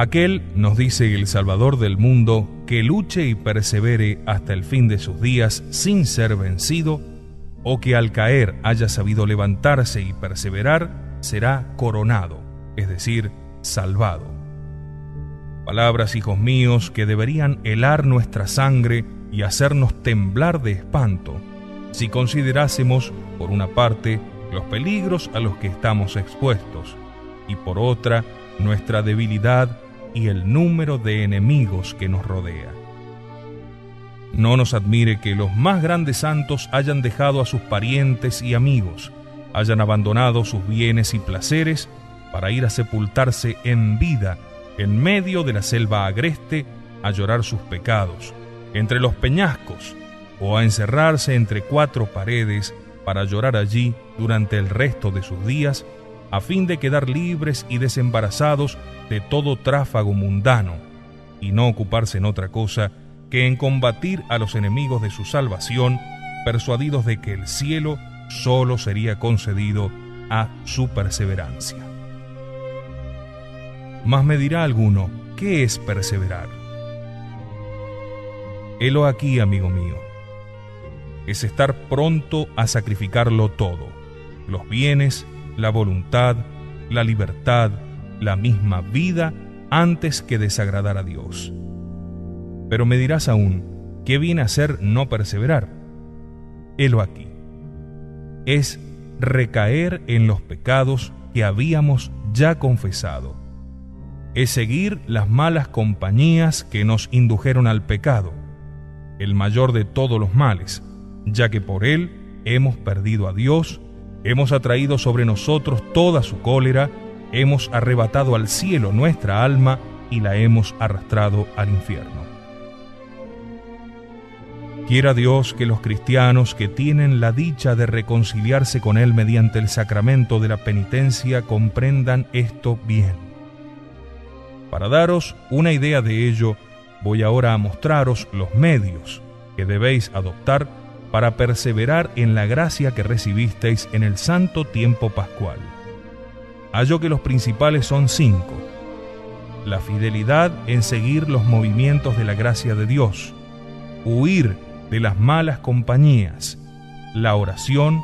Aquel, nos dice el Salvador del mundo, que luche y persevere hasta el fin de sus días sin ser vencido, o que al caer haya sabido levantarse y perseverar, será coronado, es decir, salvado. Palabras, hijos míos, que deberían helar nuestra sangre y hacernos temblar de espanto, si considerásemos, por una parte, los peligros a los que estamos expuestos, y por otra, nuestra debilidad y el número de enemigos que nos rodea. No nos admire que los más grandes santos hayan dejado a sus parientes y amigos, hayan abandonado sus bienes y placeres para ir a sepultarse en vida en medio de la selva agreste a llorar sus pecados, entre los peñascos, o a encerrarse entre cuatro paredes para llorar allí durante el resto de sus días, a fin de quedar libres y desembarazados de todo tráfago mundano, y no ocuparse en otra cosa que en combatir a los enemigos de su salvación, persuadidos de que el cielo solo sería concedido a su perseverancia. Mas me dirá alguno, ¿qué es perseverar? Helo aquí, amigo mío. Es estar pronto a sacrificarlo todo, los bienes, la voluntad, la libertad, la misma vida, antes que desagradar a Dios. Pero me dirás aún, ¿qué viene a ser no perseverar? Helo aquí. Es recaer en los pecados que habíamos ya confesado. Es seguir las malas compañías que nos indujeron al pecado, el mayor de todos los males, ya que por él hemos perdido a Dios, hemos atraído sobre nosotros toda su cólera, hemos arrebatado al cielo nuestra alma y la hemos arrastrado al infierno. Quiera Dios que los cristianos que tienen la dicha de reconciliarse con Él mediante el sacramento de la penitencia comprendan esto bien. Para daros una idea de ello, voy ahora a mostraros los medios que debéis adoptar para perseverar en la gracia que recibisteis en el santo tiempo pascual. Hallo que los principales son cinco. La fidelidad en seguir los movimientos de la gracia de Dios, huir de las malas compañías, la oración,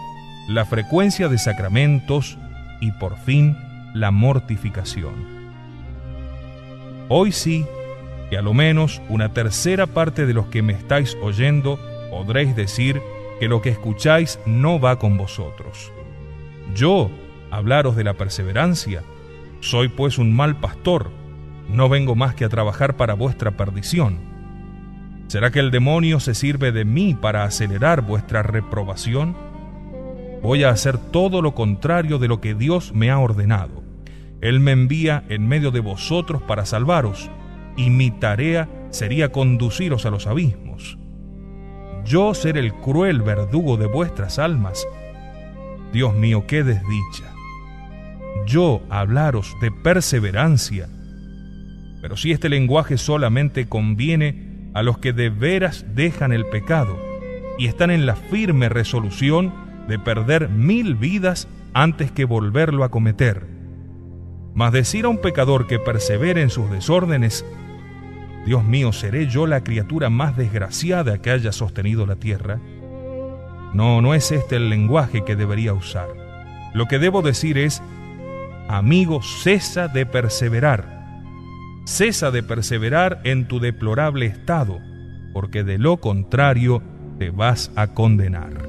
la frecuencia de sacramentos y por fin la mortificación. Hoy sí, que a lo menos una tercera parte de los que me estáis oyendo podréis decir que lo que escucháis no va con vosotros. Yo, hablaros de la perseverancia, soy pues un mal pastor, no vengo más que a trabajar para vuestra perdición. ¿Será que el demonio se sirve de mí para acelerar vuestra reprobación? Voy a hacer todo lo contrario de lo que Dios me ha ordenado. Él me envía en medio de vosotros para salvaros, y mi tarea sería conduciros a los abismos. Yo ser el cruel verdugo de vuestras almas. Dios mío, qué desdicha. Yo hablaros de perseverancia. Pero si este lenguaje solamente conviene a los que de veras dejan el pecado y están en la firme resolución de perder mil vidas antes que volverlo a cometer. Mas decir a un pecador que persevere en sus desórdenes Dios mío, ¿seré yo la criatura más desgraciada que haya sostenido la tierra? No, no es este el lenguaje que debería usar. Lo que debo decir es, amigo, cesa de perseverar. Cesa de perseverar en tu deplorable estado, porque de lo contrario te vas a condenar.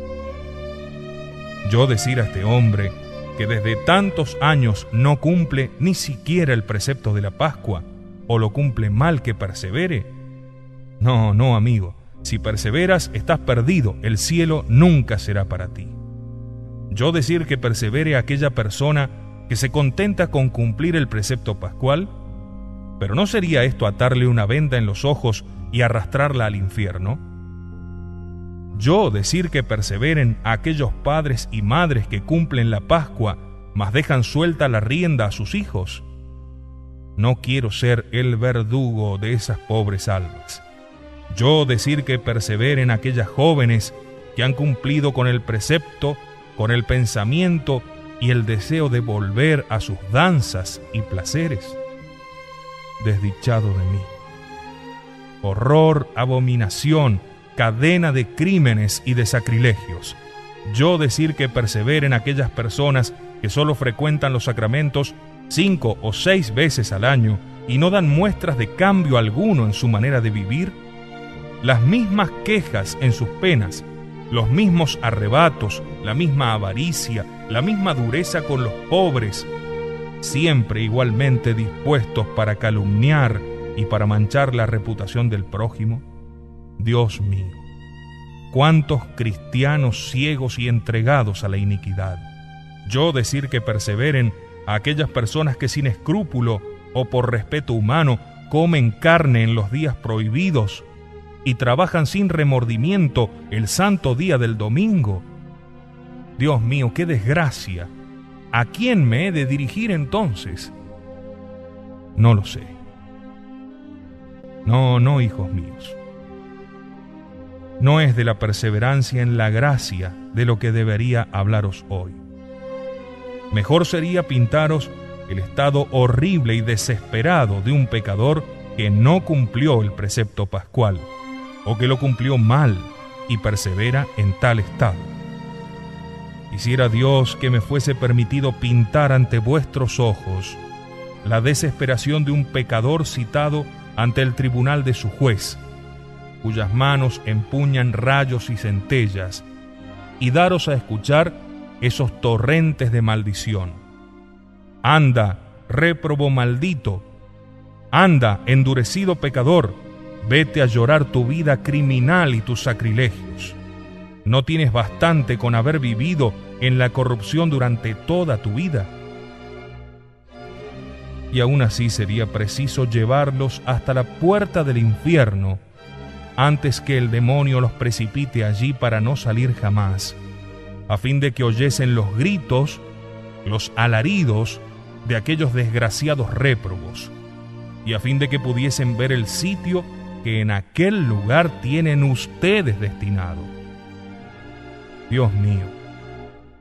Yo decir a este hombre que desde tantos años no cumple ni siquiera el precepto de la Pascua, o lo cumple mal que persevere? No, no, amigo. Si perseveras, estás perdido. El cielo nunca será para ti. Yo decir que persevere aquella persona que se contenta con cumplir el precepto pascual, pero ¿no sería esto atarle una venda en los ojos y arrastrarla al infierno? Yo decir que perseveren aquellos padres y madres que cumplen la Pascua, mas dejan suelta la rienda a sus hijos, no quiero ser el verdugo de esas pobres almas. Yo decir que perseveren aquellas jóvenes que han cumplido con el precepto, con el pensamiento y el deseo de volver a sus danzas y placeres. desdichado de mí. Horror, abominación, cadena de crímenes y de sacrilegios. Yo decir que perseveren aquellas personas que solo frecuentan los sacramentos cinco o seis veces al año y no dan muestras de cambio alguno en su manera de vivir, las mismas quejas en sus penas, los mismos arrebatos, la misma avaricia, la misma dureza con los pobres, siempre igualmente dispuestos para calumniar y para manchar la reputación del prójimo? Dios mío, cuántos cristianos ciegos y entregados a la iniquidad. Yo decir que perseveren a aquellas personas que sin escrúpulo o por respeto humano comen carne en los días prohibidos y trabajan sin remordimiento el santo día del domingo. Dios mío, qué desgracia. ¿A quién me he de dirigir entonces? No lo sé. No, no, hijos míos. No es de la perseverancia en la gracia de lo que debería hablaros hoy. Mejor sería pintaros el estado horrible y desesperado de un pecador que no cumplió el precepto pascual, o que lo cumplió mal y persevera en tal estado. Quisiera Dios que me fuese permitido pintar ante vuestros ojos la desesperación de un pecador citado ante el tribunal de su juez, cuyas manos empuñan rayos y centellas, y daros a escuchar esos torrentes de maldición. Anda, réprobo maldito, anda, endurecido pecador, vete a llorar tu vida criminal y tus sacrilegios. ¿No tienes bastante con haber vivido en la corrupción durante toda tu vida? Y aún así sería preciso llevarlos hasta la puerta del infierno antes que el demonio los precipite allí para no salir jamás, a fin de que oyesen los gritos, los alaridos de aquellos desgraciados réprobos, y a fin de que pudiesen ver el sitio que en aquel lugar tienen ustedes destinado. Dios mío,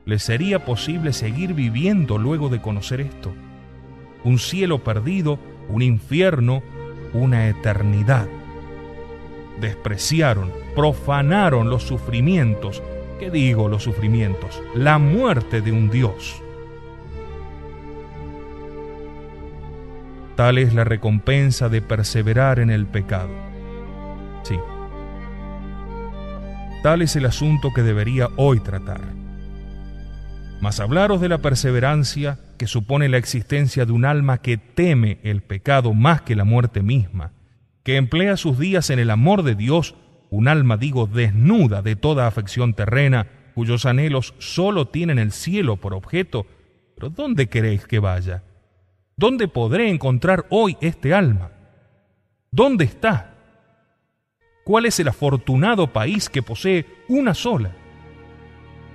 ¿les sería posible seguir viviendo luego de conocer esto? Un cielo perdido, un infierno, una eternidad. Despreciaron, profanaron los sufrimientos, ¿qué digo los sufrimientos? La muerte de un Dios. Tal es la recompensa de perseverar en el pecado. Sí. Tal es el asunto que debería hoy tratar. Mas hablaros de la perseverancia que supone la existencia de un alma que teme el pecado más que la muerte misma, que emplea sus días en el amor de Dios, un alma, digo, desnuda de toda afección terrena, cuyos anhelos solo tienen el cielo por objeto, pero ¿dónde queréis que vaya? ¿Dónde podré encontrar hoy este alma? ¿Dónde está? ¿Cuál es el afortunado país que posee una sola?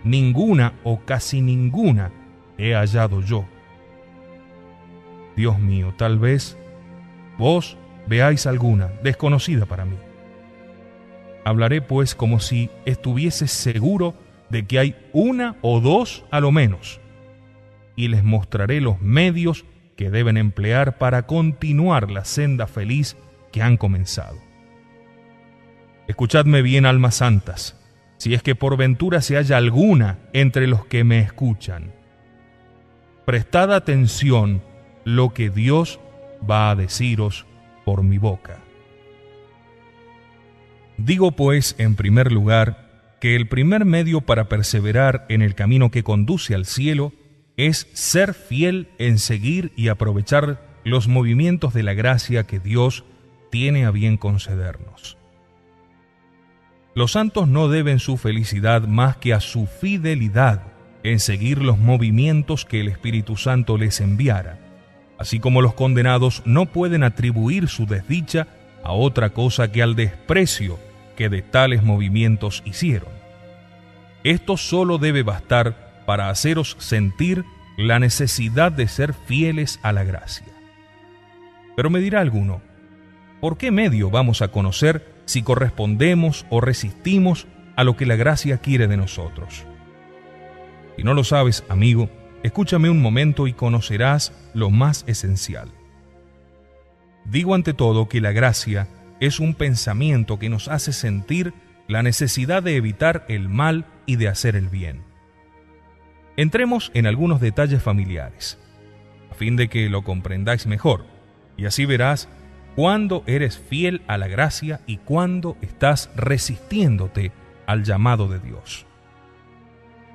Ninguna o casi ninguna he hallado yo. Dios mío, tal vez vos veáis alguna desconocida para mí. Hablaré pues como si estuviese seguro de que hay una o dos a lo menos, y les mostraré los medios que deben emplear para continuar la senda feliz que han comenzado. Escuchadme bien, almas santas, si es que por ventura se halla alguna entre los que me escuchan. Prestad atención lo que Dios va a deciros por mi boca. Digo pues, en primer lugar, que el primer medio para perseverar en el camino que conduce al cielo es ser fiel en seguir y aprovechar los movimientos de la gracia que Dios tiene a bien concedernos. Los santos no deben su felicidad más que a su fidelidad en seguir los movimientos que el Espíritu Santo les enviara, así como los condenados no pueden atribuir su desdicha a otra cosa que al desprecio que de tales movimientos hicieron. Esto solo debe bastar para haceros sentir la necesidad de ser fieles a la gracia. Pero me dirá alguno, ¿por qué medio vamos a conocer si correspondemos o resistimos a lo que la gracia quiere de nosotros? Si no lo sabes, amigo, escúchame un momento y conocerás lo más esencial. Digo ante todo que la gracia es un pensamiento que nos hace sentir la necesidad de evitar el mal y de hacer el bien. Entremos en algunos detalles familiares, a fin de que lo comprendáis mejor, y así verás cuándo eres fiel a la gracia y cuándo estás resistiéndote al llamado de Dios.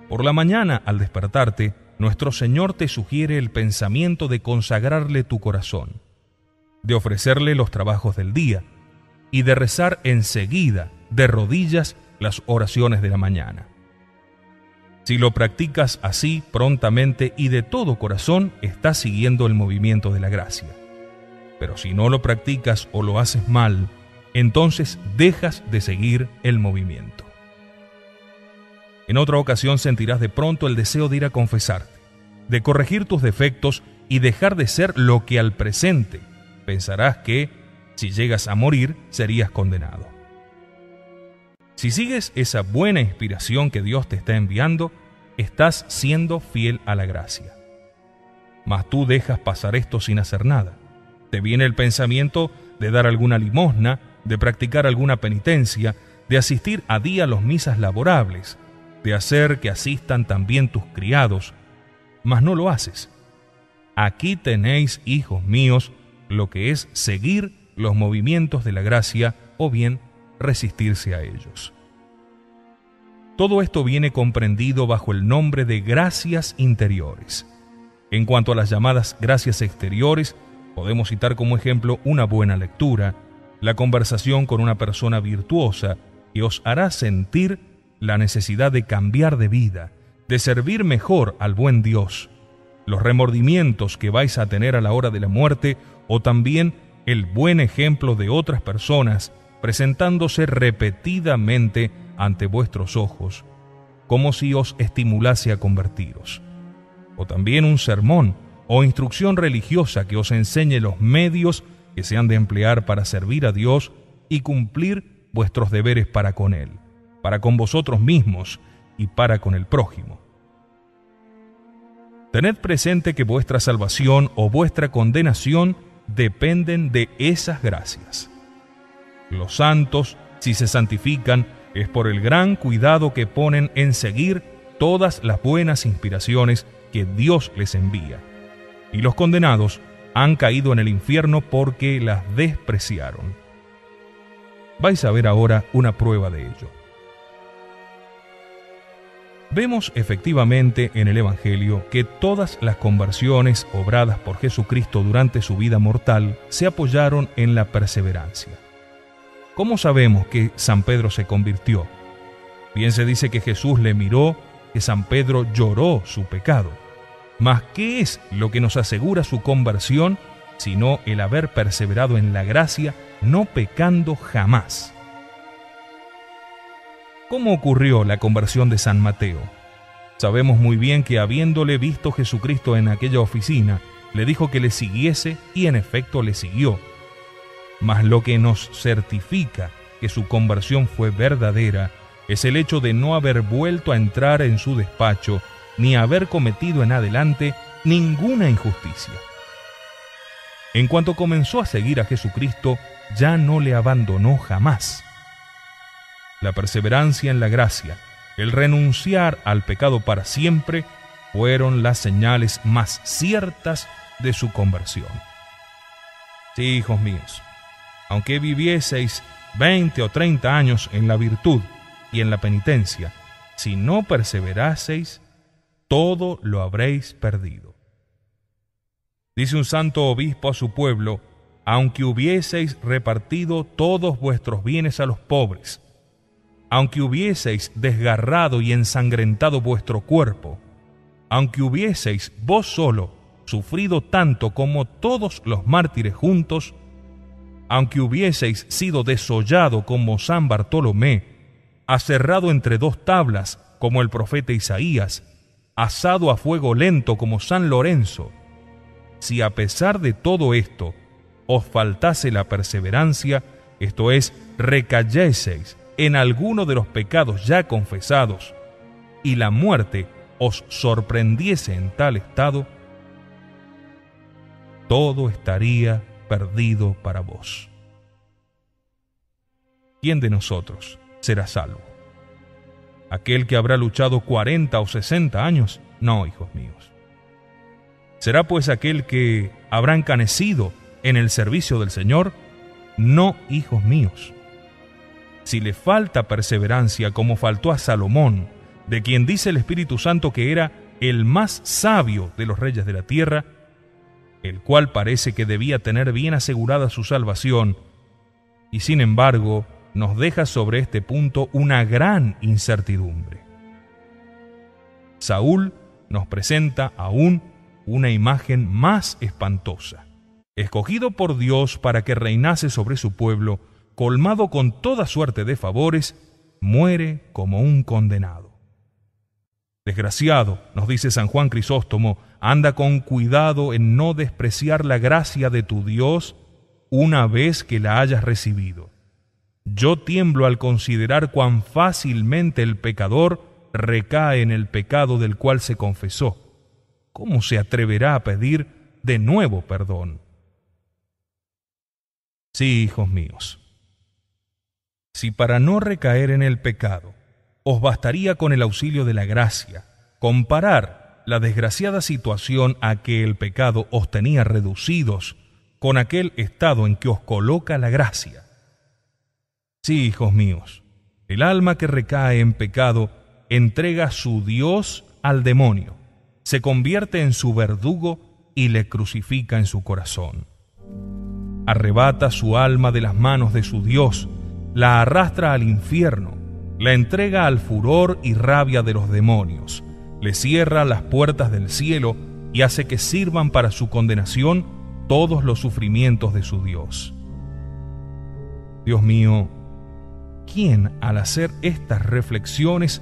Por la mañana, al despertarte, nuestro Señor te sugiere el pensamiento de consagrarle tu corazón, de ofrecerle los trabajos del día y de rezar enseguida, de rodillas, las oraciones de la mañana. Si lo practicas así prontamente y de todo corazón, estás siguiendo el movimiento de la gracia. Pero si no lo practicas o lo haces mal, entonces dejas de seguir el movimiento. En otra ocasión sentirás de pronto el deseo de ir a confesarte, de corregir tus defectos y dejar de ser lo que al presente pensarás que, si llegas a morir, serías condenado. Si sigues esa buena inspiración que Dios te está enviando, estás siendo fiel a la gracia. Mas tú dejas pasar esto sin hacer nada. Te viene el pensamiento de dar alguna limosna, de practicar alguna penitencia, de asistir a día a los misas laborables, de hacer que asistan también tus criados, mas no lo haces. Aquí tenéis, hijos míos, lo que es seguir los movimientos de la gracia o bien resistirse a ellos. Todo esto viene comprendido bajo el nombre de gracias interiores. En cuanto a las llamadas gracias exteriores, podemos citar como ejemplo una buena lectura, la conversación con una persona virtuosa que os hará sentir la necesidad de cambiar de vida, de servir mejor al buen Dios, los remordimientos que vais a tener a la hora de la muerte o también el buen ejemplo de otras personas presentándose repetidamente ante vuestros ojos, como si os estimulase a convertiros. O también un sermón o instrucción religiosa que os enseñe los medios que se han de emplear para servir a Dios y cumplir vuestros deberes para con Él para con vosotros mismos y para con el prójimo. Tened presente que vuestra salvación o vuestra condenación dependen de esas gracias. Los santos, si se santifican, es por el gran cuidado que ponen en seguir todas las buenas inspiraciones que Dios les envía. Y los condenados han caído en el infierno porque las despreciaron. Vais a ver ahora una prueba de ello. Vemos efectivamente en el Evangelio que todas las conversiones obradas por Jesucristo durante su vida mortal se apoyaron en la perseverancia. ¿Cómo sabemos que San Pedro se convirtió? Bien se dice que Jesús le miró, que San Pedro lloró su pecado. Mas ¿qué es lo que nos asegura su conversión sino el haber perseverado en la gracia, no pecando jamás? ¿Cómo ocurrió la conversión de San Mateo? Sabemos muy bien que habiéndole visto Jesucristo en aquella oficina, le dijo que le siguiese y en efecto le siguió. Mas lo que nos certifica que su conversión fue verdadera es el hecho de no haber vuelto a entrar en su despacho ni haber cometido en adelante ninguna injusticia. En cuanto comenzó a seguir a Jesucristo, ya no le abandonó jamás la perseverancia en la gracia, el renunciar al pecado para siempre, fueron las señales más ciertas de su conversión. Sí, hijos míos, aunque vivieseis 20 o 30 años en la virtud y en la penitencia, si no perseveraseis, todo lo habréis perdido. Dice un santo obispo a su pueblo, aunque hubieseis repartido todos vuestros bienes a los pobres, aunque hubieseis desgarrado y ensangrentado vuestro cuerpo, aunque hubieseis vos solo sufrido tanto como todos los mártires juntos, aunque hubieseis sido desollado como San Bartolomé, aserrado entre dos tablas como el profeta Isaías, asado a fuego lento como San Lorenzo, si a pesar de todo esto os faltase la perseverancia, esto es, recayeseis en alguno de los pecados ya confesados y la muerte os sorprendiese en tal estado, todo estaría perdido para vos. ¿Quién de nosotros será salvo? ¿Aquel que habrá luchado cuarenta o sesenta años? No, hijos míos. ¿Será pues aquel que habrá encanecido en el servicio del Señor? No, hijos míos. Si le falta perseverancia como faltó a Salomón, de quien dice el Espíritu Santo que era el más sabio de los reyes de la tierra, el cual parece que debía tener bien asegurada su salvación, y sin embargo nos deja sobre este punto una gran incertidumbre. Saúl nos presenta aún una imagen más espantosa. Escogido por Dios para que reinase sobre su pueblo, colmado con toda suerte de favores, muere como un condenado. Desgraciado, nos dice San Juan Crisóstomo, anda con cuidado en no despreciar la gracia de tu Dios una vez que la hayas recibido. Yo tiemblo al considerar cuán fácilmente el pecador recae en el pecado del cual se confesó. ¿Cómo se atreverá a pedir de nuevo perdón? Sí, hijos míos, si para no recaer en el pecado os bastaría con el auxilio de la gracia comparar la desgraciada situación a que el pecado os tenía reducidos con aquel estado en que os coloca la gracia. Sí, hijos míos, el alma que recae en pecado entrega su Dios al demonio, se convierte en su verdugo y le crucifica en su corazón. Arrebata su alma de las manos de su Dios, la arrastra al infierno, la entrega al furor y rabia de los demonios, le cierra las puertas del cielo y hace que sirvan para su condenación todos los sufrimientos de su Dios. Dios mío, ¿quién al hacer estas reflexiones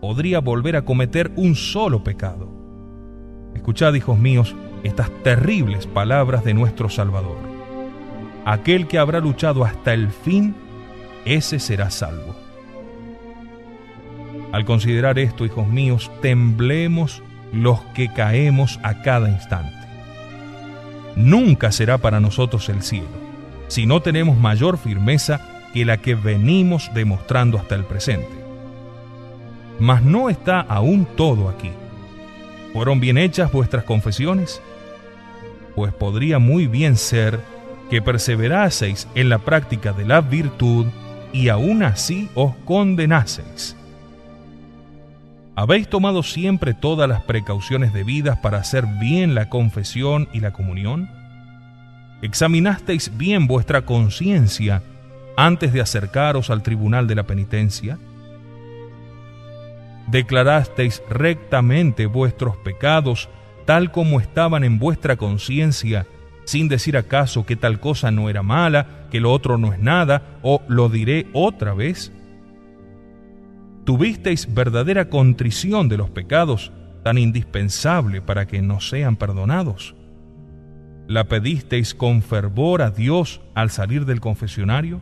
podría volver a cometer un solo pecado? Escuchad, hijos míos, estas terribles palabras de nuestro Salvador. Aquel que habrá luchado hasta el fin, ese será salvo. Al considerar esto, hijos míos, temblemos los que caemos a cada instante. Nunca será para nosotros el cielo, si no tenemos mayor firmeza que la que venimos demostrando hasta el presente. Mas no está aún todo aquí. ¿Fueron bien hechas vuestras confesiones? Pues podría muy bien ser que perseveraseis en la práctica de la virtud y aún así os condenaseis. ¿Habéis tomado siempre todas las precauciones debidas para hacer bien la confesión y la comunión? ¿Examinasteis bien vuestra conciencia antes de acercaros al tribunal de la penitencia? ¿Declarasteis rectamente vuestros pecados tal como estaban en vuestra conciencia, sin decir acaso que tal cosa no era mala, que lo otro no es nada, o lo diré otra vez? tuvisteis verdadera contrición de los pecados tan indispensable para que no sean perdonados? ¿La pedisteis con fervor a Dios al salir del confesionario?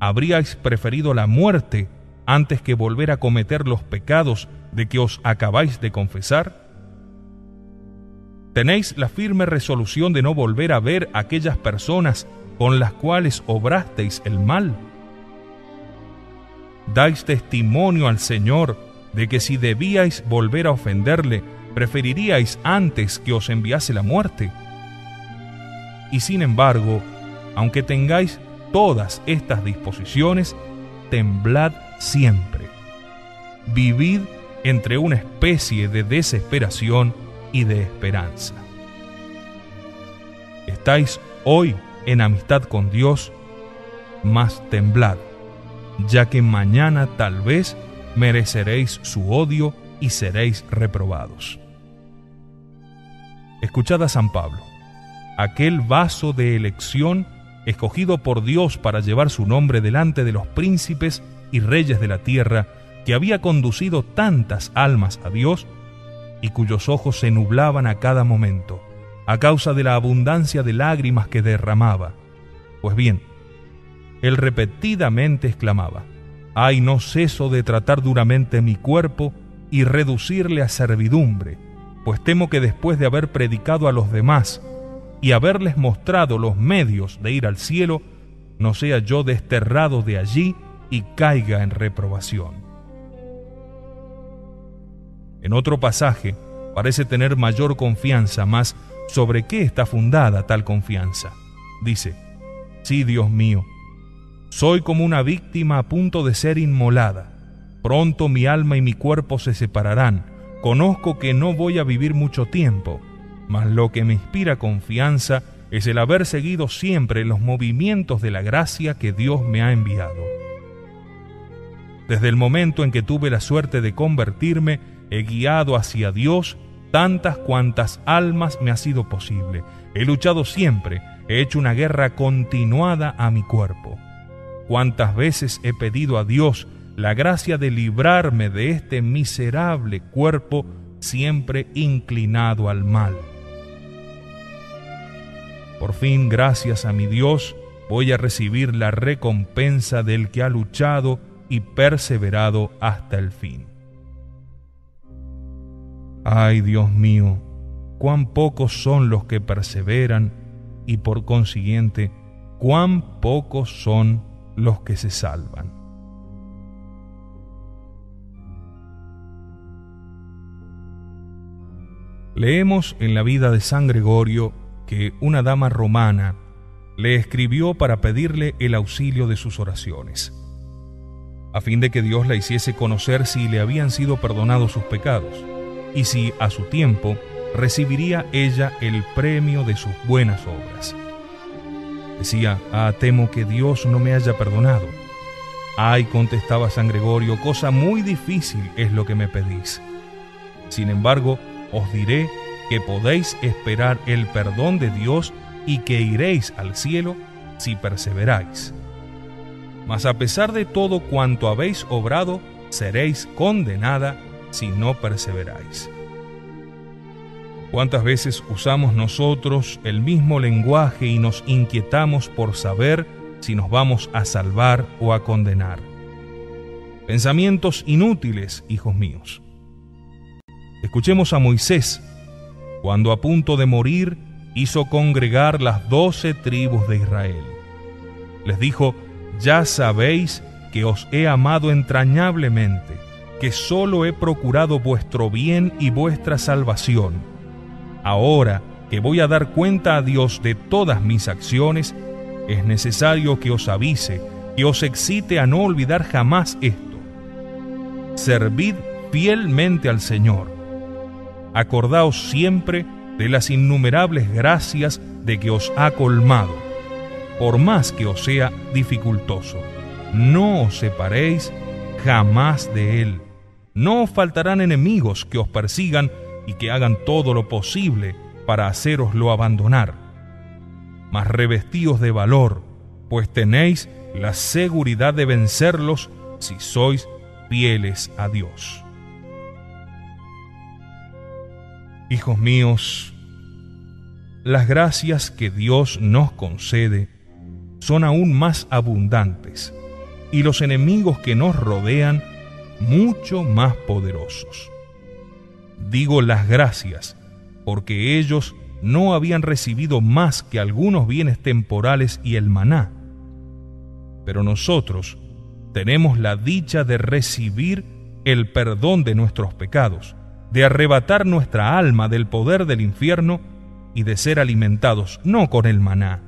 ¿Habríais preferido la muerte antes que volver a cometer los pecados de que os acabáis de confesar? ¿Tenéis la firme resolución de no volver a ver aquellas personas con las cuales obrasteis el mal? dais testimonio al Señor de que si debíais volver a ofenderle, preferiríais antes que os enviase la muerte. Y sin embargo, aunque tengáis todas estas disposiciones, temblad siempre. Vivid entre una especie de desesperación y de esperanza. Estáis hoy en amistad con Dios, mas temblad ya que mañana tal vez mereceréis su odio y seréis reprobados. Escuchad a San Pablo, aquel vaso de elección escogido por Dios para llevar su nombre delante de los príncipes y reyes de la tierra, que había conducido tantas almas a Dios y cuyos ojos se nublaban a cada momento, a causa de la abundancia de lágrimas que derramaba. Pues bien, él repetidamente exclamaba, Ay, no ceso de tratar duramente mi cuerpo y reducirle a servidumbre, pues temo que después de haber predicado a los demás y haberles mostrado los medios de ir al cielo, no sea yo desterrado de allí y caiga en reprobación. En otro pasaje parece tener mayor confianza, más sobre qué está fundada tal confianza. Dice, sí, Dios mío, soy como una víctima a punto de ser inmolada. Pronto mi alma y mi cuerpo se separarán. Conozco que no voy a vivir mucho tiempo, mas lo que me inspira confianza es el haber seguido siempre los movimientos de la gracia que Dios me ha enviado. Desde el momento en que tuve la suerte de convertirme, he guiado hacia Dios tantas cuantas almas me ha sido posible. He luchado siempre, he hecho una guerra continuada a mi cuerpo. Cuántas veces he pedido a Dios la gracia de librarme de este miserable cuerpo siempre inclinado al mal. Por fin, gracias a mi Dios, voy a recibir la recompensa del que ha luchado y perseverado hasta el fin. Ay Dios mío, cuán pocos son los que perseveran y por consiguiente, cuán pocos son los que se salvan. Leemos en la vida de San Gregorio que una dama romana le escribió para pedirle el auxilio de sus oraciones, a fin de que Dios la hiciese conocer si le habían sido perdonados sus pecados y si a su tiempo recibiría ella el premio de sus buenas obras. Decía, ah, temo que Dios no me haya perdonado. Ay, contestaba San Gregorio, cosa muy difícil es lo que me pedís. Sin embargo, os diré que podéis esperar el perdón de Dios y que iréis al cielo si perseveráis. Mas a pesar de todo cuanto habéis obrado, seréis condenada si no perseveráis. ¿Cuántas veces usamos nosotros el mismo lenguaje y nos inquietamos por saber si nos vamos a salvar o a condenar? Pensamientos inútiles, hijos míos. Escuchemos a Moisés, cuando a punto de morir hizo congregar las doce tribus de Israel. Les dijo, ya sabéis que os he amado entrañablemente que solo he procurado vuestro bien y vuestra salvación. Ahora que voy a dar cuenta a Dios de todas mis acciones, es necesario que os avise, que os excite a no olvidar jamás esto. Servid fielmente al Señor. Acordaos siempre de las innumerables gracias de que os ha colmado, por más que os sea dificultoso. No os separéis jamás de Él. No faltarán enemigos que os persigan y que hagan todo lo posible para haceroslo abandonar. Mas revestíos de valor, pues tenéis la seguridad de vencerlos si sois fieles a Dios. Hijos míos, las gracias que Dios nos concede son aún más abundantes y los enemigos que nos rodean mucho más poderosos. Digo las gracias porque ellos no habían recibido más que algunos bienes temporales y el maná. Pero nosotros tenemos la dicha de recibir el perdón de nuestros pecados, de arrebatar nuestra alma del poder del infierno y de ser alimentados no con el maná,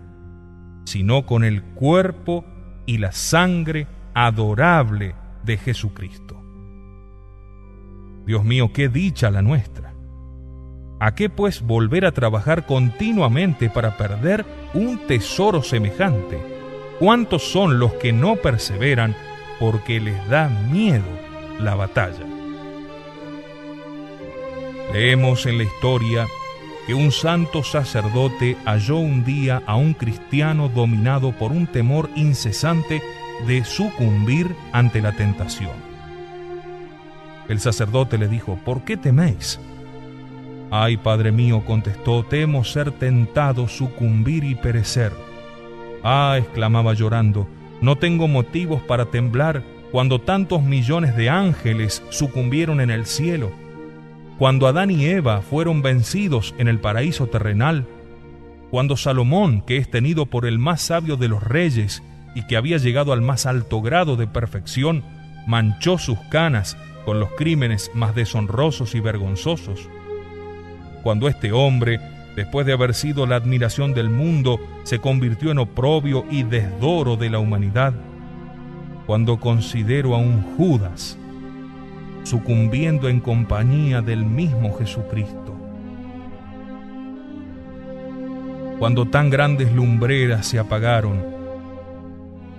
sino con el cuerpo y la sangre adorable de Jesucristo. Dios mío, qué dicha la nuestra. ¿A qué pues volver a trabajar continuamente para perder un tesoro semejante? ¿Cuántos son los que no perseveran porque les da miedo la batalla? Leemos en la historia que un santo sacerdote halló un día a un cristiano dominado por un temor incesante de sucumbir ante la tentación. El sacerdote le dijo, ¿por qué teméis? Ay, Padre mío, contestó, temo ser tentado, sucumbir y perecer. Ah, exclamaba llorando, no tengo motivos para temblar cuando tantos millones de ángeles sucumbieron en el cielo, cuando Adán y Eva fueron vencidos en el paraíso terrenal, cuando Salomón, que es tenido por el más sabio de los reyes y que había llegado al más alto grado de perfección, manchó sus canas con los crímenes más deshonrosos y vergonzosos. Cuando este hombre, después de haber sido la admiración del mundo, se convirtió en oprobio y desdoro de la humanidad, cuando considero a un Judas sucumbiendo en compañía del mismo Jesucristo, cuando tan grandes lumbreras se apagaron,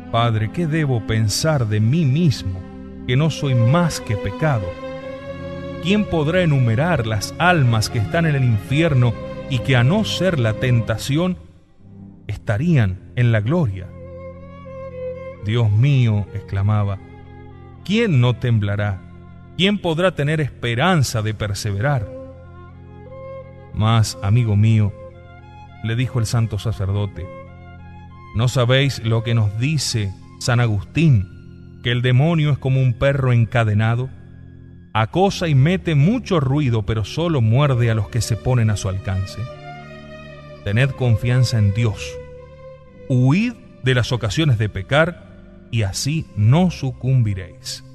Padre, ¿qué debo pensar de mí mismo? Que no soy más que pecado. ¿Quién podrá enumerar las almas que están en el infierno y que a no ser la tentación estarían en la gloria? Dios mío, exclamaba, ¿quién no temblará? ¿Quién podrá tener esperanza de perseverar? Mas, amigo mío, le dijo el santo sacerdote, ¿no sabéis lo que nos dice San Agustín que el demonio es como un perro encadenado, acosa y mete mucho ruido, pero solo muerde a los que se ponen a su alcance. Tened confianza en Dios, huid de las ocasiones de pecar y así no sucumbiréis.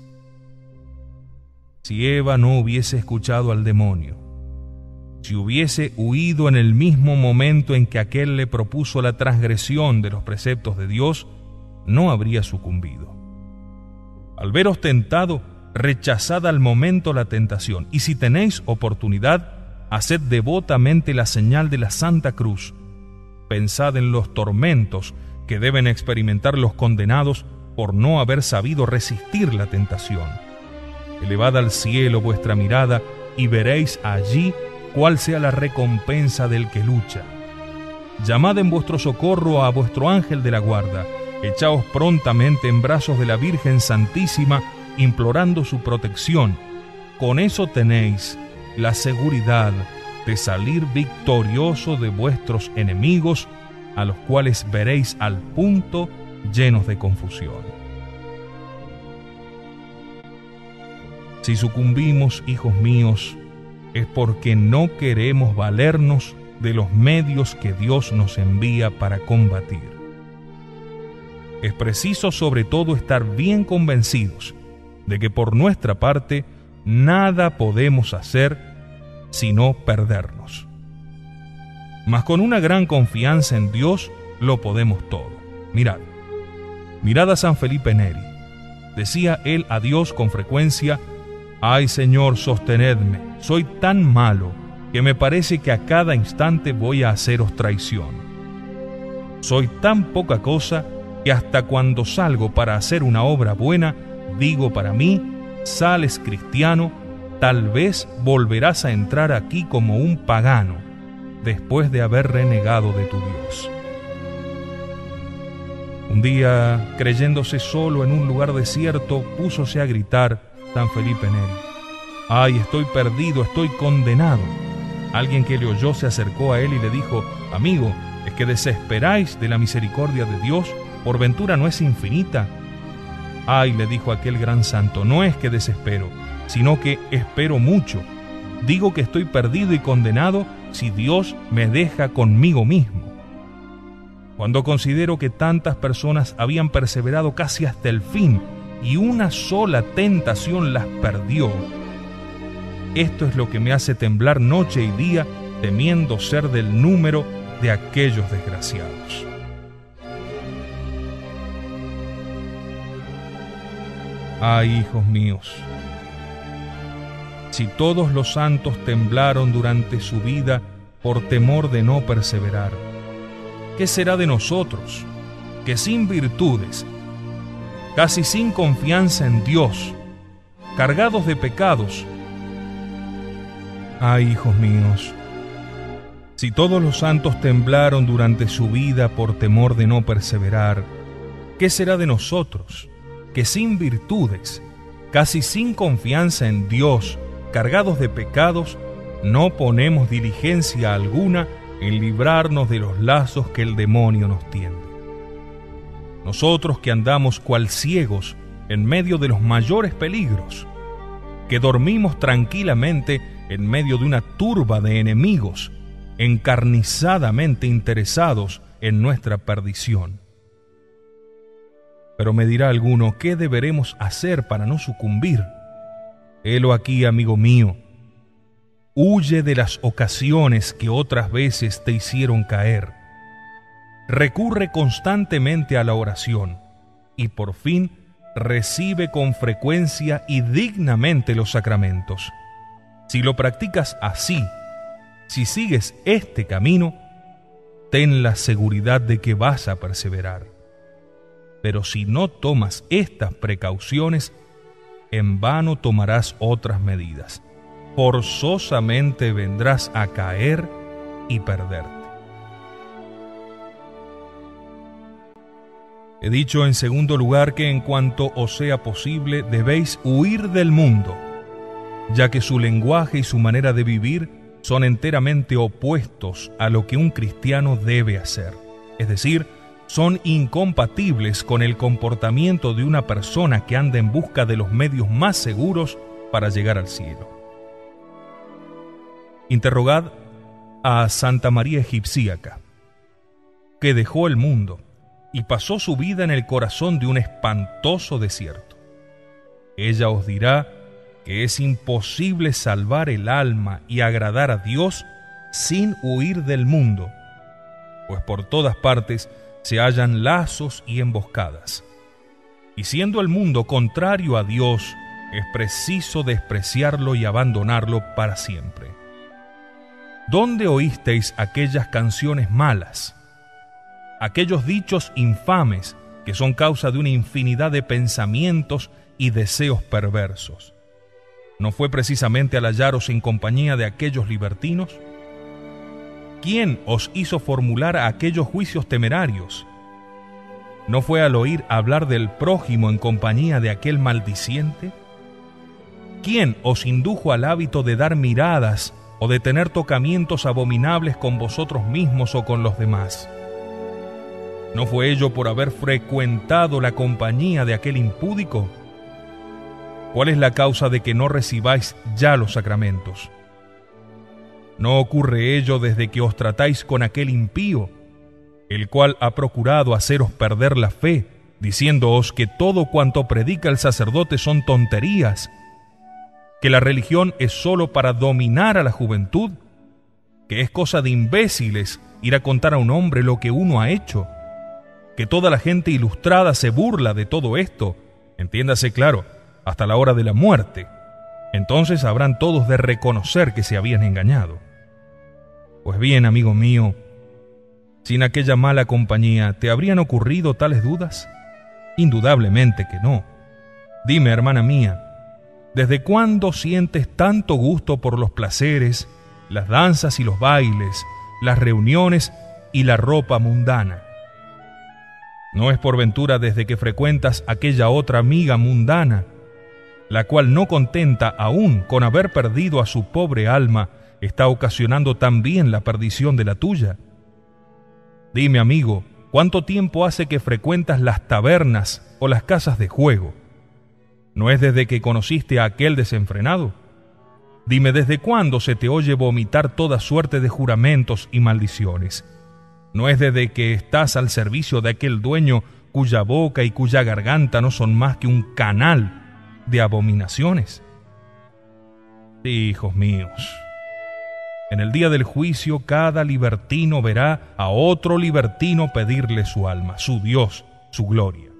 Si Eva no hubiese escuchado al demonio, si hubiese huido en el mismo momento en que aquel le propuso la transgresión de los preceptos de Dios, no habría sucumbido. Al veros tentado, rechazad al momento la tentación, y si tenéis oportunidad, haced devotamente la señal de la Santa Cruz. Pensad en los tormentos que deben experimentar los condenados por no haber sabido resistir la tentación. Elevad al cielo vuestra mirada y veréis allí cuál sea la recompensa del que lucha. Llamad en vuestro socorro a vuestro ángel de la guarda, Echaos prontamente en brazos de la Virgen Santísima, implorando su protección. Con eso tenéis la seguridad de salir victorioso de vuestros enemigos, a los cuales veréis al punto llenos de confusión. Si sucumbimos, hijos míos, es porque no queremos valernos de los medios que Dios nos envía para combatir es preciso sobre todo estar bien convencidos de que por nuestra parte nada podemos hacer sino perdernos. Mas con una gran confianza en Dios lo podemos todo. Mirad, mirad a San Felipe Neri. Decía él a Dios con frecuencia, Ay Señor, sostenedme, soy tan malo que me parece que a cada instante voy a haceros traición. Soy tan poca cosa que hasta cuando salgo para hacer una obra buena, digo para mí, sales cristiano, tal vez volverás a entrar aquí como un pagano, después de haber renegado de tu Dios. Un día, creyéndose solo en un lugar desierto, púsose a gritar San Felipe Neri. Ay, estoy perdido, estoy condenado. Alguien que le oyó se acercó a él y le dijo, Amigo, ¿es que desesperáis de la misericordia de Dios? ¿Por ventura no es infinita? Ay, le dijo aquel gran santo, no es que desespero, sino que espero mucho. Digo que estoy perdido y condenado si Dios me deja conmigo mismo. Cuando considero que tantas personas habían perseverado casi hasta el fin y una sola tentación las perdió, esto es lo que me hace temblar noche y día temiendo ser del número de aquellos desgraciados. Ay, hijos míos, si todos los santos temblaron durante su vida por temor de no perseverar, ¿qué será de nosotros, que sin virtudes, casi sin confianza en Dios, cargados de pecados, ay, hijos míos, si todos los santos temblaron durante su vida por temor de no perseverar, ¿qué será de nosotros? Que sin virtudes, casi sin confianza en Dios, cargados de pecados, no ponemos diligencia alguna en librarnos de los lazos que el demonio nos tiende. Nosotros que andamos cual ciegos en medio de los mayores peligros, que dormimos tranquilamente en medio de una turba de enemigos, encarnizadamente interesados en nuestra perdición. Pero me dirá alguno, ¿qué deberemos hacer para no sucumbir? Helo aquí, amigo mío. Huye de las ocasiones que otras veces te hicieron caer. Recurre constantemente a la oración y por fin recibe con frecuencia y dignamente los sacramentos. Si lo practicas así, si sigues este camino, ten la seguridad de que vas a perseverar. Pero si no tomas estas precauciones, en vano tomarás otras medidas. Forzosamente vendrás a caer y perderte. He dicho en segundo lugar que en cuanto os sea posible debéis huir del mundo, ya que su lenguaje y su manera de vivir son enteramente opuestos a lo que un cristiano debe hacer. Es decir, son incompatibles con el comportamiento de una persona que anda en busca de los medios más seguros para llegar al cielo. Interrogad a Santa María Egipcíaca, que dejó el mundo y pasó su vida en el corazón de un espantoso desierto. Ella os dirá que es imposible salvar el alma y agradar a Dios sin huir del mundo, pues por todas partes se hallan lazos y emboscadas. Y siendo el mundo contrario a Dios, es preciso despreciarlo y abandonarlo para siempre. ¿Dónde oísteis aquellas canciones malas? Aquellos dichos infames que son causa de una infinidad de pensamientos y deseos perversos. ¿No fue precisamente al hallaros en compañía de aquellos libertinos? ¿Quién os hizo formular aquellos juicios temerarios? ¿No fue al oír hablar del prójimo en compañía de aquel maldiciente? ¿Quién os indujo al hábito de dar miradas o de tener tocamientos abominables con vosotros mismos o con los demás? ¿No fue ello por haber frecuentado la compañía de aquel impúdico? ¿Cuál es la causa de que no recibáis ya los sacramentos? ¿No ocurre ello desde que os tratáis con aquel impío, el cual ha procurado haceros perder la fe, diciéndoos que todo cuanto predica el sacerdote son tonterías, que la religión es sólo para dominar a la juventud, que es cosa de imbéciles ir a contar a un hombre lo que uno ha hecho, que toda la gente ilustrada se burla de todo esto, entiéndase claro, hasta la hora de la muerte, entonces habrán todos de reconocer que se habían engañado. Pues bien, amigo mío, sin aquella mala compañía, ¿te habrían ocurrido tales dudas? Indudablemente que no. Dime, hermana mía, ¿desde cuándo sientes tanto gusto por los placeres, las danzas y los bailes, las reuniones y la ropa mundana? ¿No es por ventura desde que frecuentas aquella otra amiga mundana la cual no contenta aún con haber perdido a su pobre alma, está ocasionando también la perdición de la tuya? Dime, amigo, ¿cuánto tiempo hace que frecuentas las tabernas o las casas de juego? ¿No es desde que conociste a aquel desenfrenado? Dime, ¿desde cuándo se te oye vomitar toda suerte de juramentos y maldiciones? ¿No es desde que estás al servicio de aquel dueño cuya boca y cuya garganta no son más que un canal de abominaciones. Hijos míos, en el día del juicio cada libertino verá a otro libertino pedirle su alma, su Dios, su gloria.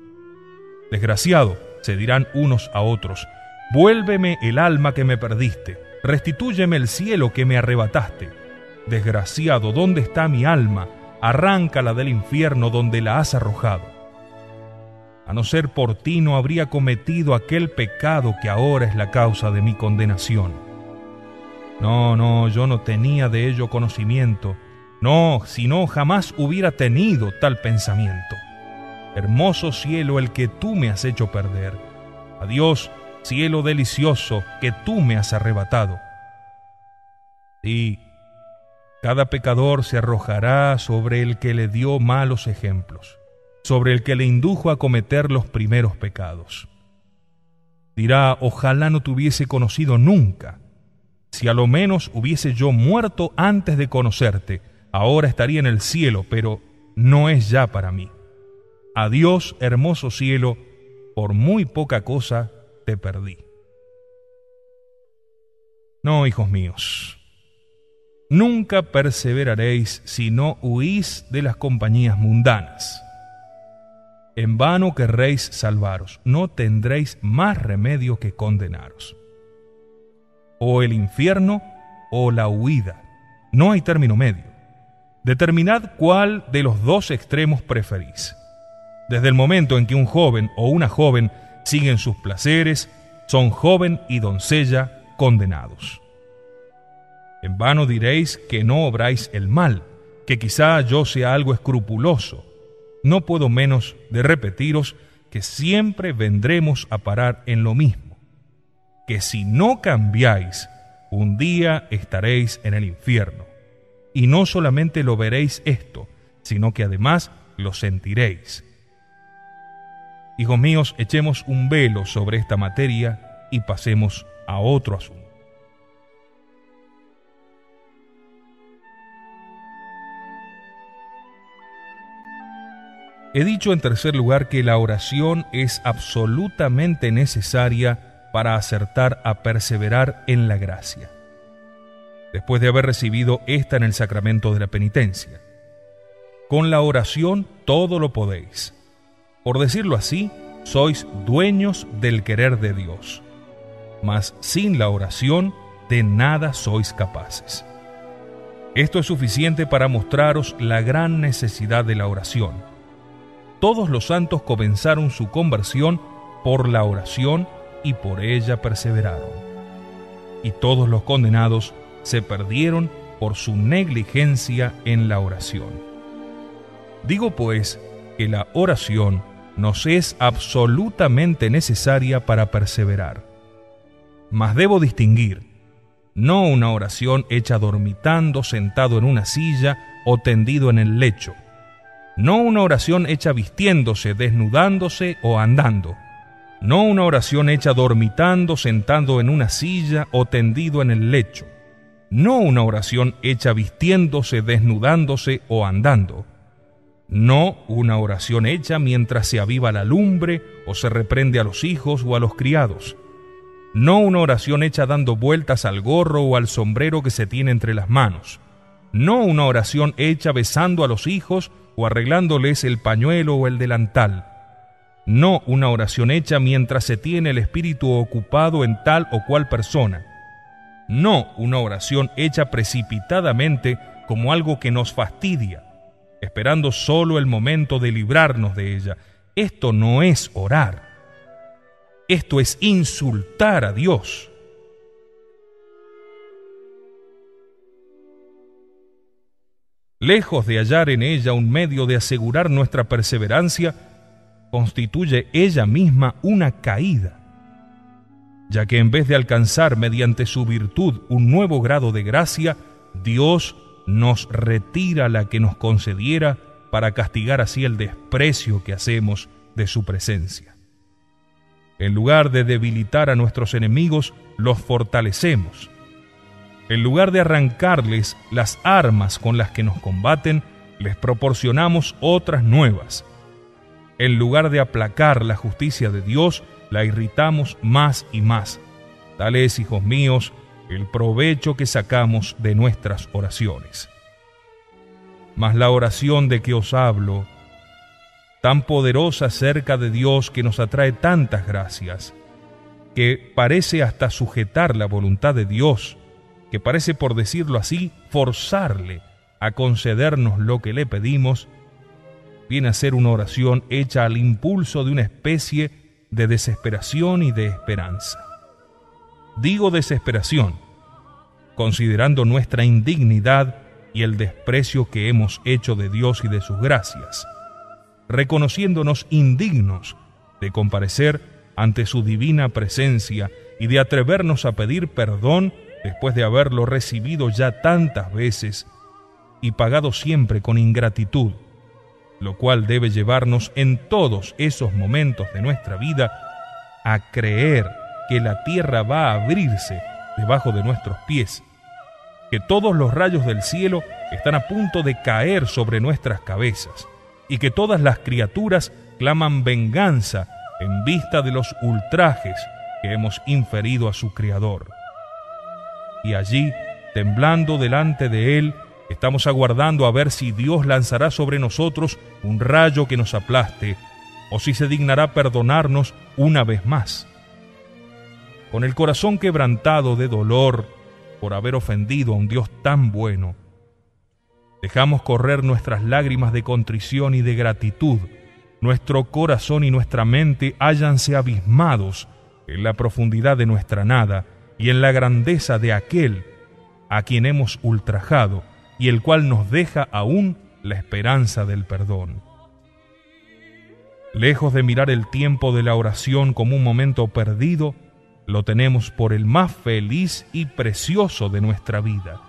Desgraciado, se dirán unos a otros, vuélveme el alma que me perdiste, restitúyeme el cielo que me arrebataste. Desgraciado, ¿dónde está mi alma? Arráncala del infierno donde la has arrojado. A no ser por ti no habría cometido aquel pecado que ahora es la causa de mi condenación. No, no, yo no tenía de ello conocimiento. No, si no, jamás hubiera tenido tal pensamiento. Hermoso cielo el que tú me has hecho perder. Adiós, cielo delicioso que tú me has arrebatado. Sí, cada pecador se arrojará sobre el que le dio malos ejemplos sobre el que le indujo a cometer los primeros pecados. Dirá, ojalá no te hubiese conocido nunca. Si a lo menos hubiese yo muerto antes de conocerte, ahora estaría en el cielo, pero no es ya para mí. Adiós, hermoso cielo, por muy poca cosa te perdí. No, hijos míos, nunca perseveraréis si no huís de las compañías mundanas. En vano querréis salvaros, no tendréis más remedio que condenaros o el infierno o la huida. No hay término medio. Determinad cuál de los dos extremos preferís. Desde el momento en que un joven o una joven siguen sus placeres, son joven y doncella condenados. En vano diréis que no obráis el mal, que quizá yo sea algo escrupuloso. No puedo menos de repetiros que siempre vendremos a parar en lo mismo que si no cambiáis, un día estaréis en el infierno. Y no solamente lo veréis esto, sino que además lo sentiréis. Hijos míos, echemos un velo sobre esta materia y pasemos a otro asunto. He dicho en tercer lugar que la oración es absolutamente necesaria para acertar a perseverar en la gracia, después de haber recibido esta en el sacramento de la penitencia. Con la oración todo lo podéis. Por decirlo así, sois dueños del querer de Dios, mas sin la oración de nada sois capaces. Esto es suficiente para mostraros la gran necesidad de la oración. Todos los santos comenzaron su conversión por la oración y por ella perseveraron. Y todos los condenados se perdieron por su negligencia en la oración. Digo pues que la oración nos es absolutamente necesaria para perseverar. Mas debo distinguir, no una oración hecha dormitando, sentado en una silla o tendido en el lecho, no una oración hecha vistiéndose, desnudándose o andando, no una oración hecha dormitando, sentado en una silla o tendido en el lecho, no una oración hecha vistiéndose, desnudándose o andando, no una oración hecha mientras se aviva la lumbre o se reprende a los hijos o a los criados, no una oración hecha dando vueltas al gorro o al sombrero que se tiene entre las manos, no una oración hecha besando a los hijos o arreglándoles el pañuelo o el delantal, no una oración hecha mientras se tiene el espíritu ocupado en tal o cual persona, no una oración hecha precipitadamente como algo que nos fastidia, esperando solo el momento de librarnos de ella. Esto no es orar, esto es insultar a Dios. Lejos de hallar en ella un medio de asegurar nuestra perseverancia, constituye ella misma una caída, ya que en vez de alcanzar mediante su virtud un nuevo grado de gracia, Dios nos retira la que nos concediera para castigar así el desprecio que hacemos de su presencia. En lugar de debilitar a nuestros enemigos, los fortalecemos. En lugar de arrancarles las armas con las que nos combaten, les proporcionamos otras nuevas en lugar de aplacar la justicia de Dios, la irritamos más y más. Tal es, hijos míos, el provecho que sacamos de nuestras oraciones. Mas la oración de que os hablo, tan poderosa cerca de Dios que nos atrae tantas gracias, que parece hasta sujetar la voluntad de Dios, que parece, por decirlo así, forzarle a concedernos lo que le pedimos, viene a ser una oración hecha al impulso de una especie de desesperación y de esperanza. Digo desesperación, considerando nuestra indignidad y el desprecio que hemos hecho de Dios y de sus gracias, reconociéndonos indignos de comparecer ante su divina presencia y de atrevernos a pedir perdón después de haberlo recibido ya tantas veces y pagado siempre con ingratitud lo cual debe llevarnos en todos esos momentos de nuestra vida a creer que la tierra va a abrirse debajo de nuestros pies, que todos los rayos del cielo están a punto de caer sobre nuestras cabezas y que todas las criaturas claman venganza en vista de los ultrajes que hemos inferido a su Creador. Y allí, temblando delante de Él, estamos aguardando a ver si Dios lanzará sobre nosotros un rayo que nos aplaste, o si se dignará perdonarnos una vez más. Con el corazón quebrantado de dolor por haber ofendido a un Dios tan bueno, dejamos correr nuestras lágrimas de contrición y de gratitud, nuestro corazón y nuestra mente hállanse abismados en la profundidad de nuestra nada y en la grandeza de aquel a quien hemos ultrajado y el cual nos deja aún la esperanza del perdón. Lejos de mirar el tiempo de la oración como un momento perdido, lo tenemos por el más feliz y precioso de nuestra vida,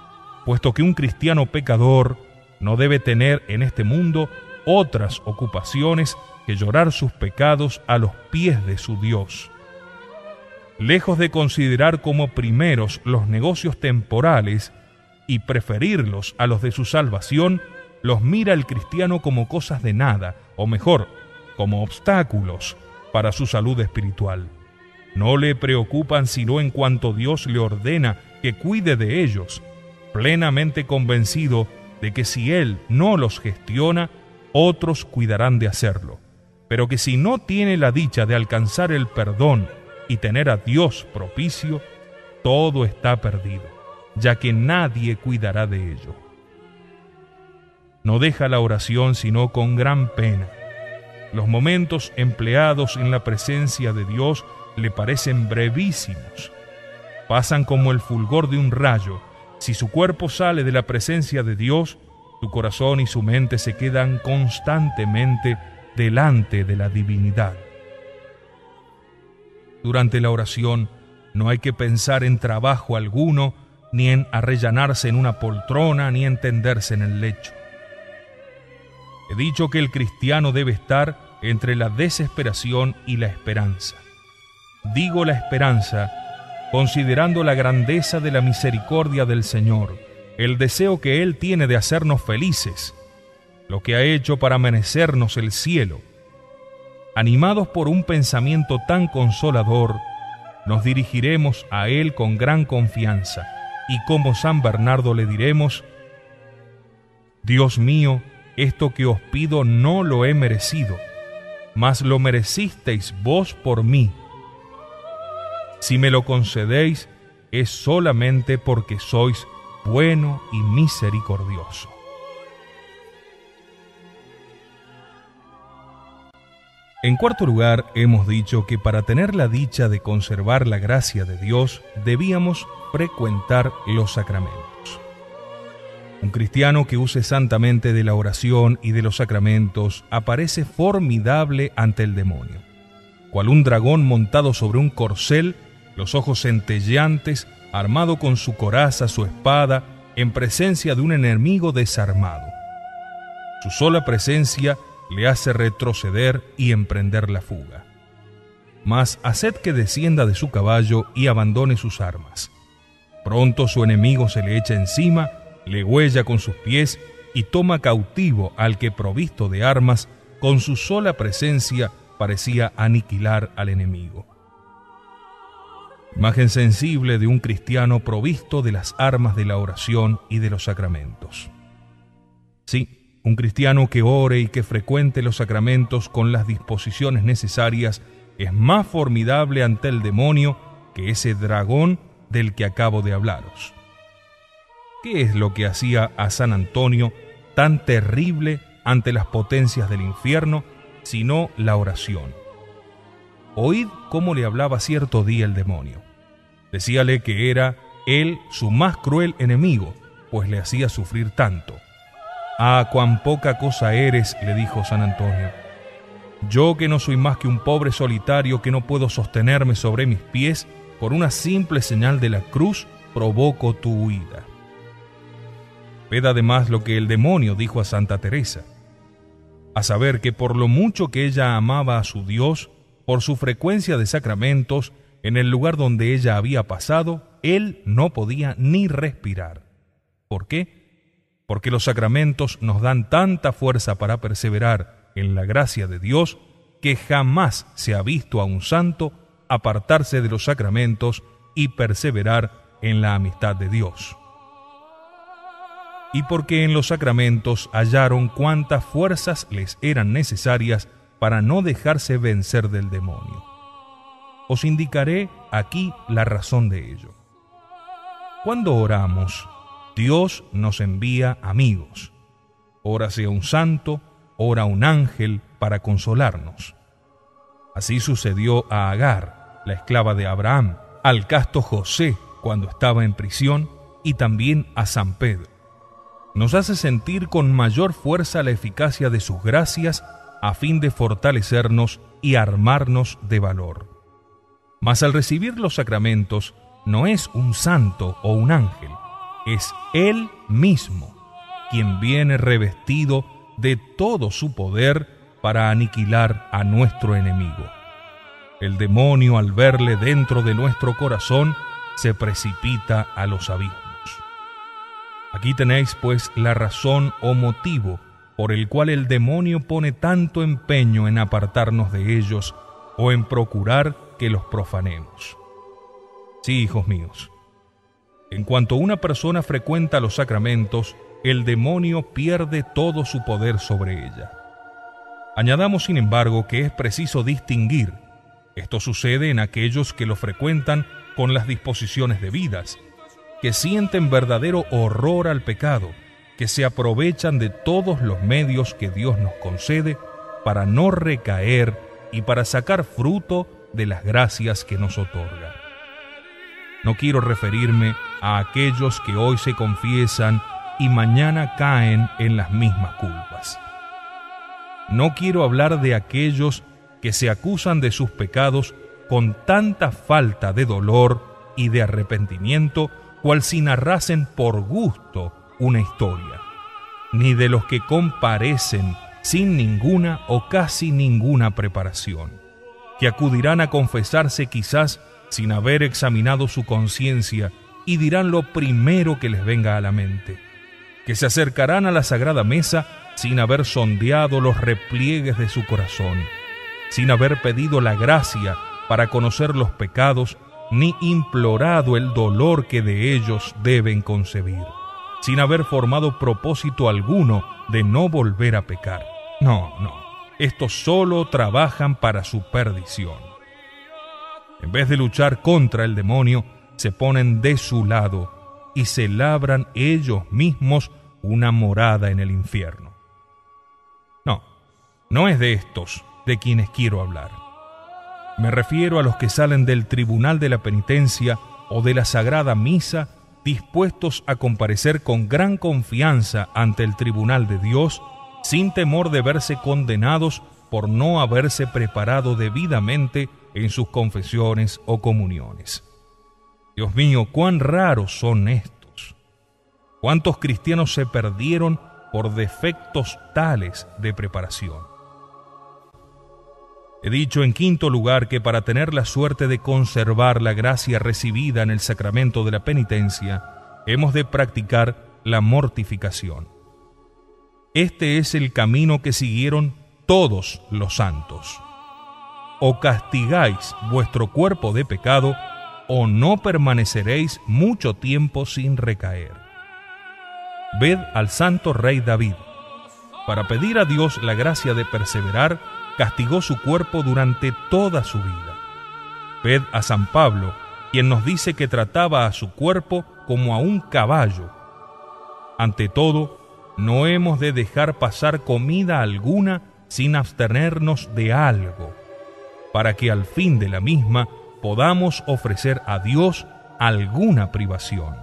puesto que un cristiano pecador no debe tener en este mundo otras ocupaciones que llorar sus pecados a los pies de su Dios. Lejos de considerar como primeros los negocios temporales y preferirlos a los de su salvación, los mira el cristiano como cosas de nada, o mejor, como obstáculos para su salud espiritual. No le preocupan sino en cuanto Dios le ordena que cuide de ellos, plenamente convencido de que si Él no los gestiona, otros cuidarán de hacerlo, pero que si no tiene la dicha de alcanzar el perdón y tener a Dios propicio, todo está perdido, ya que nadie cuidará de ello. No deja la oración sino con gran pena. Los momentos empleados en la presencia de Dios le parecen brevísimos. Pasan como el fulgor de un rayo. Si su cuerpo sale de la presencia de Dios, su corazón y su mente se quedan constantemente delante de la divinidad. Durante la oración no hay que pensar en trabajo alguno, ni en arrellanarse en una poltrona, ni en tenderse en el lecho. He dicho que el cristiano debe estar entre la desesperación y la esperanza. Digo la esperanza, considerando la grandeza de la misericordia del Señor, el deseo que Él tiene de hacernos felices, lo que ha hecho para merecernos el cielo. Animados por un pensamiento tan consolador, nos dirigiremos a Él con gran confianza y como San Bernardo le diremos, Dios mío, esto que os pido no lo he merecido, mas lo merecisteis vos por mí. Si me lo concedéis, es solamente porque sois bueno y misericordioso. En cuarto lugar, hemos dicho que para tener la dicha de conservar la gracia de Dios, debíamos frecuentar los sacramentos. Un cristiano que use santamente de la oración y de los sacramentos aparece formidable ante el demonio. Cual un dragón montado sobre un corcel, los ojos centelleantes armado con su coraza, su espada, en presencia de un enemigo desarmado. Su sola presencia le hace retroceder y emprender la fuga. Mas haced que descienda de su caballo y abandone sus armas. Pronto su enemigo se le echa encima, le huella con sus pies y toma cautivo al que provisto de armas, con su sola presencia parecía aniquilar al enemigo imagen sensible de un cristiano provisto de las armas de la oración y de los sacramentos. Sí, un cristiano que ore y que frecuente los sacramentos con las disposiciones necesarias es más formidable ante el demonio que ese dragón del que acabo de hablaros. ¿Qué es lo que hacía a San Antonio tan terrible ante las potencias del infierno, sino la oración? Oíd cómo le hablaba cierto día el demonio. Decíale que era él su más cruel enemigo, pues le hacía sufrir tanto. Ah, cuán poca cosa eres, le dijo San Antonio. Yo que no soy más que un pobre solitario que no puedo sostenerme sobre mis pies, por una simple señal de la cruz provoco tu huida. Ved además lo que el demonio dijo a Santa Teresa, a saber que por lo mucho que ella amaba a su Dios, por su frecuencia de sacramentos, en el lugar donde ella había pasado, él no podía ni respirar. ¿Por qué? Porque los sacramentos nos dan tanta fuerza para perseverar en la gracia de Dios que jamás se ha visto a un santo apartarse de los sacramentos y perseverar en la amistad de Dios. Y porque en los sacramentos hallaron cuántas fuerzas les eran necesarias para no dejarse vencer del demonio. Os indicaré aquí la razón de ello. Cuando oramos, Dios nos envía amigos. Ora sea un santo, ora un ángel para consolarnos. Así sucedió a Agar, la esclava de Abraham, al casto José cuando estaba en prisión y también a San Pedro. Nos hace sentir con mayor fuerza la eficacia de sus gracias a fin de fortalecernos y armarnos de valor. Mas al recibir los sacramentos, no es un santo o un ángel, es Él mismo quien viene revestido de todo su poder para aniquilar a nuestro enemigo. El demonio al verle dentro de nuestro corazón se precipita a los abismos. Aquí tenéis pues la razón o motivo por el cual el demonio pone tanto empeño en apartarnos de ellos o en procurar que los profanemos. Sí, hijos míos, en cuanto una persona frecuenta los sacramentos, el demonio pierde todo su poder sobre ella. Añadamos, sin embargo, que es preciso distinguir. Esto sucede en aquellos que lo frecuentan con las disposiciones debidas, que sienten verdadero horror al pecado, que se aprovechan de todos los medios que Dios nos concede para no recaer y para sacar fruto de las gracias que nos otorga. No quiero referirme a aquellos que hoy se confiesan y mañana caen en las mismas culpas. No quiero hablar de aquellos que se acusan de sus pecados con tanta falta de dolor y de arrepentimiento cual si narrasen por gusto una historia, ni de los que comparecen sin ninguna o casi ninguna preparación, que acudirán a confesarse quizás sin haber examinado su conciencia y dirán lo primero que les venga a la mente que se acercarán a la sagrada mesa sin haber sondeado los repliegues de su corazón, sin haber pedido la gracia para conocer los pecados, ni implorado el dolor que de ellos deben concebir, sin haber formado propósito alguno de no volver a pecar. No, no, estos solo trabajan para su perdición. En vez de luchar contra el demonio, se ponen de su lado y se labran ellos mismos una morada en el infierno. No, no es de estos de quienes quiero hablar. Me refiero a los que salen del tribunal de la penitencia o de la sagrada misa dispuestos a comparecer con gran confianza ante el tribunal de Dios sin temor de verse condenados por no haberse preparado debidamente en sus confesiones o comuniones. Dios mío, cuán raros son estos. ¿Cuántos cristianos se perdieron por defectos tales de preparación? He dicho en quinto lugar que para tener la suerte de conservar la gracia recibida en el sacramento de la penitencia, hemos de practicar la mortificación. Este es el camino que siguieron todos los santos. O castigáis vuestro cuerpo de pecado, o no permaneceréis mucho tiempo sin recaer. Ved al santo rey David. Para pedir a Dios la gracia de perseverar, castigó su cuerpo durante toda su vida. Ved a San Pablo, quien nos dice que trataba a su cuerpo como a un caballo. Ante todo, no hemos de dejar pasar comida alguna sin abstenernos de algo, para que al fin de la misma podamos ofrecer a Dios alguna privación.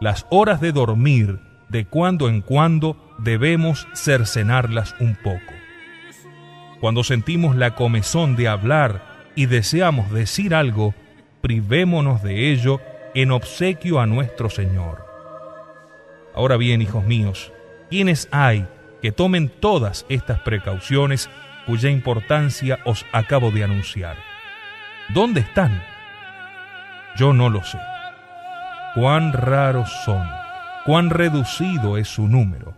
Las horas de dormir de cuando en cuando debemos cercenarlas un poco. Cuando sentimos la comezón de hablar y deseamos decir algo, privémonos de ello en obsequio a nuestro Señor. Ahora bien, hijos míos, ¿quiénes hay que tomen todas estas precauciones cuya importancia os acabo de anunciar? ¿Dónde están? Yo no lo sé. Cuán raros son, cuán reducido es su número.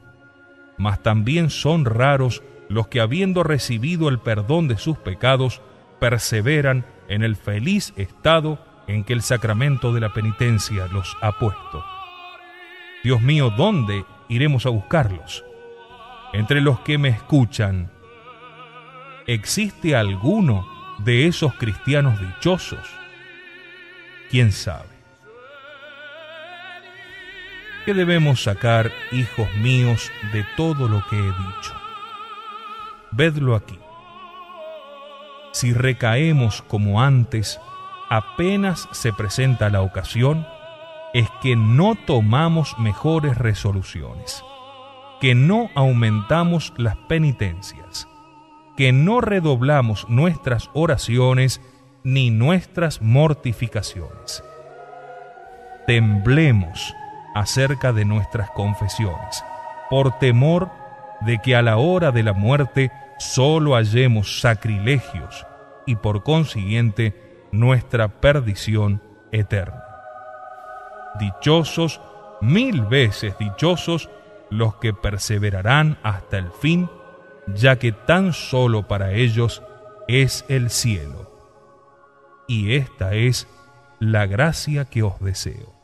Mas también son raros los que habiendo recibido el perdón de sus pecados, perseveran en el feliz estado en que el sacramento de la penitencia los ha puesto. Dios mío, ¿dónde iremos a buscarlos? Entre los que me escuchan, ¿existe alguno de esos cristianos dichosos? ¿Quién sabe? ¿Qué debemos sacar, hijos míos, de todo lo que he dicho? Vedlo aquí. Si recaemos como antes, apenas se presenta la ocasión, es que no tomamos mejores resoluciones, que no aumentamos las penitencias, que no redoblamos nuestras oraciones ni nuestras mortificaciones. Temblemos acerca de nuestras confesiones, por temor de que a la hora de la muerte solo hallemos sacrilegios y por consiguiente nuestra perdición eterna. Dichosos, mil veces dichosos, los que perseverarán hasta el fin, ya que tan solo para ellos es el cielo. Y esta es la gracia que os deseo.